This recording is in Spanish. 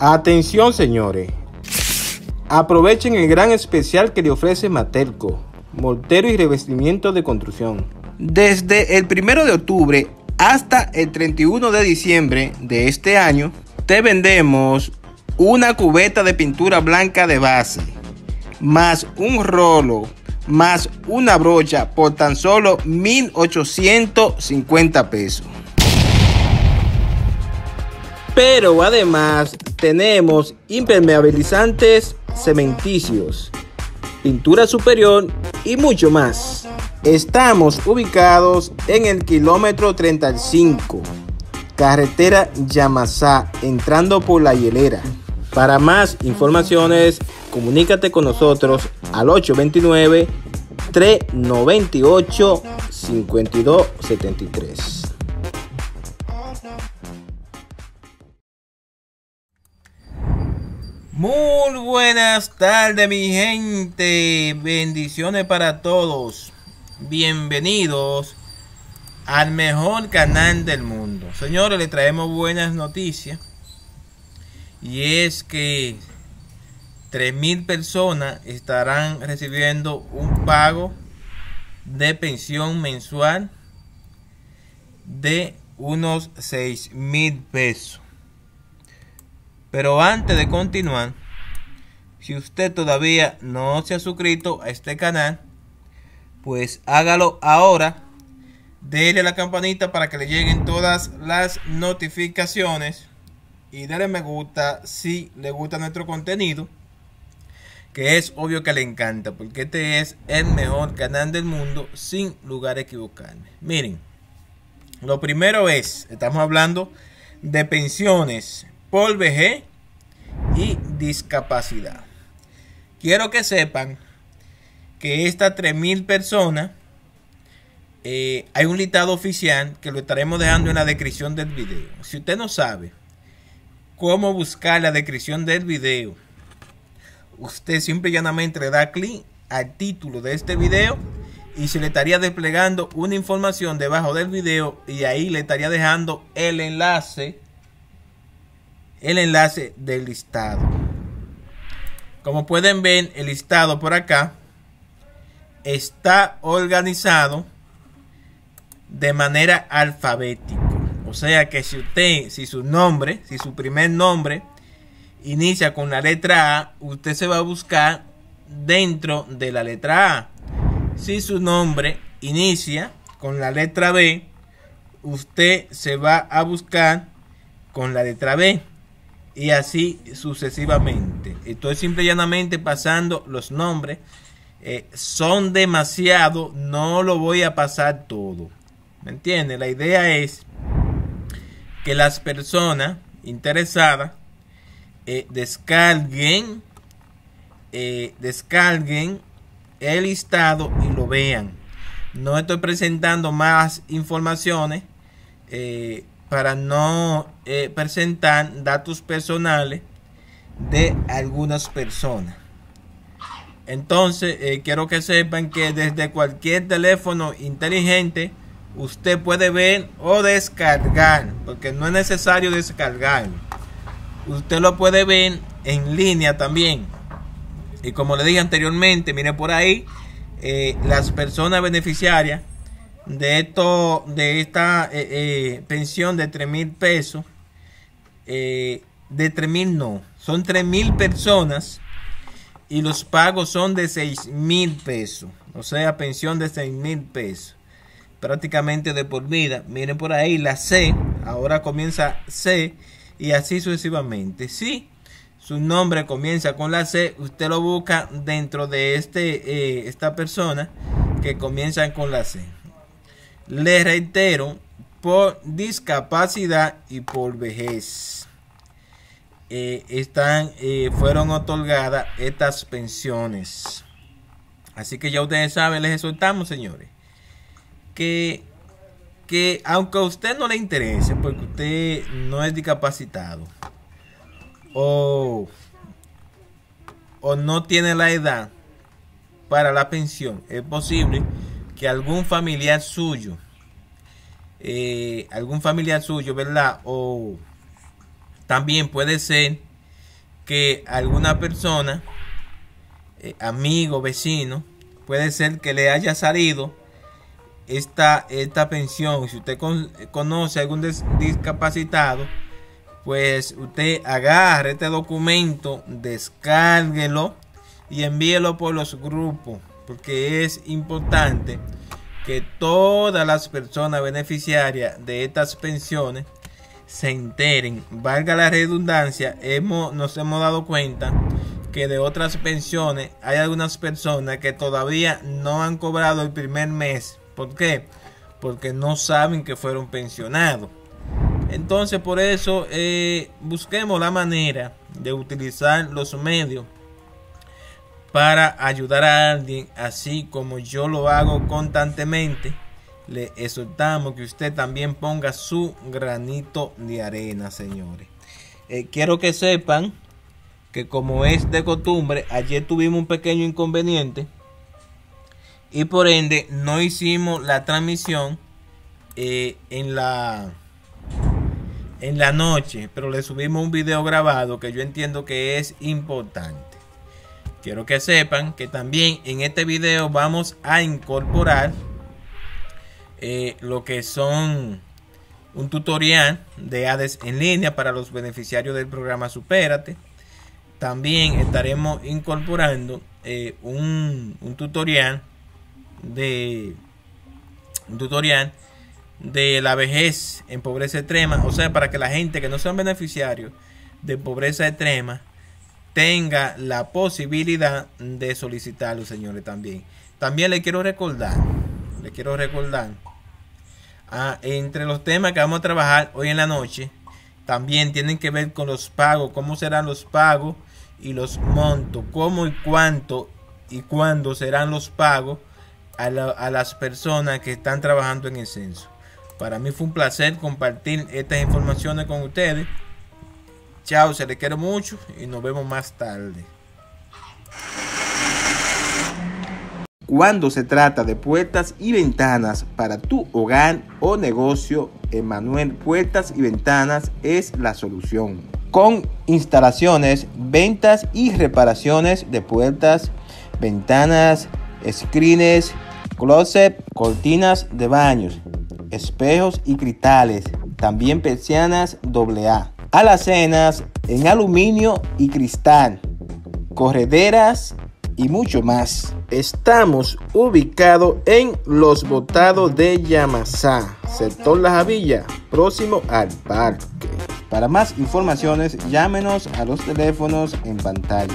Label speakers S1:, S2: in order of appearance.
S1: Atención señores, aprovechen el gran especial que le ofrece Materco, mortero y revestimiento de construcción. Desde el 1 de octubre hasta el 31 de diciembre de este año, te vendemos una cubeta de pintura blanca de base, más un rolo, más una brocha por tan solo 1.850 pesos. Pero además tenemos impermeabilizantes cementicios, pintura superior y mucho más. Estamos ubicados en el kilómetro 35, carretera Yamasá, entrando por la hielera. Para más informaciones, comunícate con nosotros al 829 398 5273. Muy buenas tardes mi gente, bendiciones para todos, bienvenidos al mejor canal del mundo. Señores, le traemos buenas noticias y es que 3.000 personas estarán recibiendo un pago de pensión mensual de unos 6.000 pesos. Pero antes de continuar, si usted todavía no se ha suscrito a este canal, pues hágalo ahora. Dele a la campanita para que le lleguen todas las notificaciones. Y dale me gusta si le gusta nuestro contenido. Que es obvio que le encanta. Porque este es el mejor canal del mundo. Sin lugar a equivocarme. Miren. Lo primero es. Estamos hablando de pensiones por y discapacidad. Quiero que sepan que estas 3.000 personas, eh, hay un listado oficial que lo estaremos dejando en la descripción del video. Si usted no sabe cómo buscar la descripción del video, usted simple y llanamente le da clic al título de este video y se le estaría desplegando una información debajo del video y ahí le estaría dejando el enlace el enlace del listado. Como pueden ver, el listado por acá está organizado de manera alfabética. O sea que si usted, si su nombre, si su primer nombre inicia con la letra A, usted se va a buscar dentro de la letra A. Si su nombre inicia con la letra B, usted se va a buscar con la letra B y así sucesivamente. Estoy simple y llanamente pasando los nombres. Eh, son demasiado, no lo voy a pasar todo. ¿Me entiende? La idea es que las personas interesadas eh, descarguen, eh, descarguen el listado y lo vean. No estoy presentando más informaciones para no eh, presentar datos personales de algunas personas. Entonces, eh, quiero que sepan que desde cualquier teléfono inteligente usted puede ver o descargar, porque no es necesario descargar. Usted lo puede ver en línea también. Y como le dije anteriormente, mire por ahí, eh, las personas beneficiarias de esto de esta eh, eh, pensión de 3 mil pesos eh, de 3 mil no son 3 mil personas y los pagos son de 6 mil pesos o sea pensión de 6 mil pesos prácticamente de por vida. Miren por ahí la C ahora comienza C y así sucesivamente. Si su nombre comienza con la C usted lo busca dentro de este esta persona que comienza con la C le reitero, por discapacidad y por vejez. Eh, están, eh, fueron otorgadas estas pensiones. Así que ya ustedes saben, les exhortamos, señores, que, que aunque a usted no le interese, porque usted no es discapacitado, o, o no tiene la edad para la pensión, es posible que algún familiar suyo, eh, algún familiar suyo, ¿verdad? O también puede ser que alguna persona, eh, amigo, vecino, puede ser que le haya salido esta, esta pensión. Si usted conoce a algún discapacitado, pues usted agarre este documento, descárguelo y envíelo por los grupos, porque es importante que todas las personas beneficiarias de estas pensiones se enteren. Valga la redundancia, hemos, nos hemos dado cuenta que de otras pensiones hay algunas personas que todavía no han cobrado el primer mes. ¿Por qué? Porque no saben que fueron pensionados. Entonces por eso eh, busquemos la manera de utilizar los medios para ayudar a alguien, así como yo lo hago constantemente. Le exhortamos que usted también ponga su granito de arena, señores. Eh, quiero que sepan que como es de costumbre, ayer tuvimos un pequeño inconveniente y por ende no hicimos la transmisión eh, en la en la noche, pero le subimos un video grabado que yo entiendo que es importante. Quiero que sepan que también en este video vamos a incorporar eh, lo que son un tutorial de ADES en línea para los beneficiarios del programa Supérate. También estaremos incorporando eh, un, tutorial de un tutorial de la vejez en pobreza extrema, o sea, para que la gente que no sean beneficiarios de pobreza extrema tenga la posibilidad de solicitarlo, señores, también. También le quiero recordar, le quiero recordar, entre los temas que vamos a trabajar hoy en la noche, también tienen que ver con los pagos, cómo serán los pagos y los montos, cómo y cuánto y cuándo serán los pagos a, a las personas que están trabajando en el censo. Para mí fue un placer compartir estas informaciones con ustedes. Chao, se les quiere mucho y nos vemos más tarde.
S2: Cuando se trata de puertas y ventanas para tu hogar o negocio, Emanuel Puertas y Ventanas es la solución. Con instalaciones, ventas y reparaciones de puertas, ventanas, screens, closet, cortinas de baños, espejos y cristales, también persianas AA alacenas en aluminio y cristal, correderas y mucho más. Estamos ubicados en Los Botados de Yamasá, sector La Javilla, próximo al parque. Para más informaciones, llámenos a los teléfonos en pantalla.